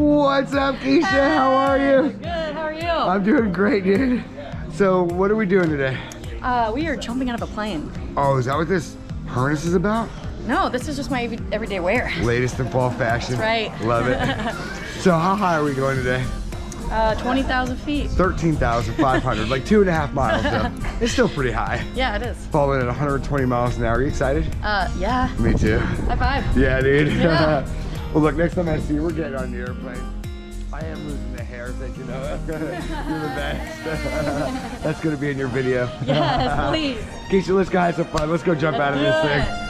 What's up, Keisha? How are you? Good, how are you? I'm doing great, dude. So, what are we doing today? Uh, we are jumping out of a plane. Oh, is that what this harness is about? No, this is just my everyday wear. Latest in fall fashion. That's right. Love it. so, how high are we going today? Uh, 20,000 feet. 13,500, like two and a half miles though. It's still pretty high. Yeah, it is. Falling at 120 miles an hour. Are you excited? Uh, yeah. Me too. High five. Yeah, dude. Yeah. well, look, next time I see you, we're getting on the airplane. I am losing the hair, thank you know. You're the best. That's gonna be in your video. Yes, please. Keisha, let's go have some fun. Let's go jump out of this do thing.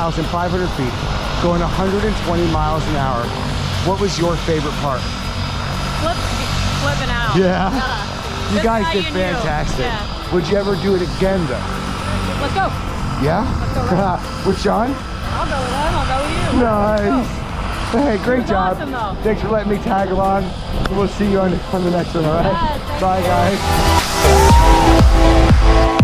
13,500 feet, going 120 miles an hour. What was your favorite part? Flip, flipping out. Yeah. You guys did you fantastic. Yeah. Would you ever do it again though? Let's go. Yeah? with John? I'll go with him. I'll go with you. Nice. Hey, great job. awesome. Thanks for letting me tag along. We'll see you on, on the next one, all right? Thank Bye, you. guys.